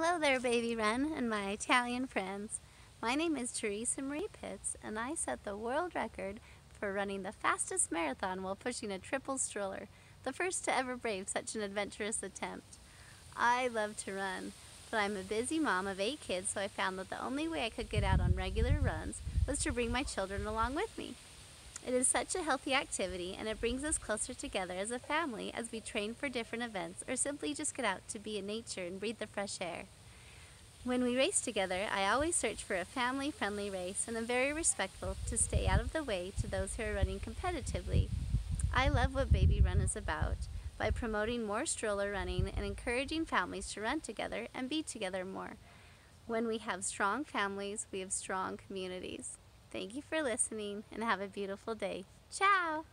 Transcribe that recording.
Hello there, Babyrun and my Italian friends. My name is Theresa Marie Pitts, and I set the world record for running the fastest marathon while pushing a triple stroller, the first to ever brave such an adventurous attempt. I love to run, but I'm a busy mom of eight kids, so I found that the only way I could get out on regular runs was to bring my children along with me. It is such a healthy activity and it brings us closer together as a family as we train for different events or simply just get out to be in nature and breathe the fresh air. When we race together, I always search for a family-friendly race and am very respectful to stay out of the way to those who are running competitively. I love what Babyrun is about by promoting more stroller running and encouraging families to run together and be together more. When we have strong families, we have strong communities. Thank you for listening and have a beautiful day. Ciao!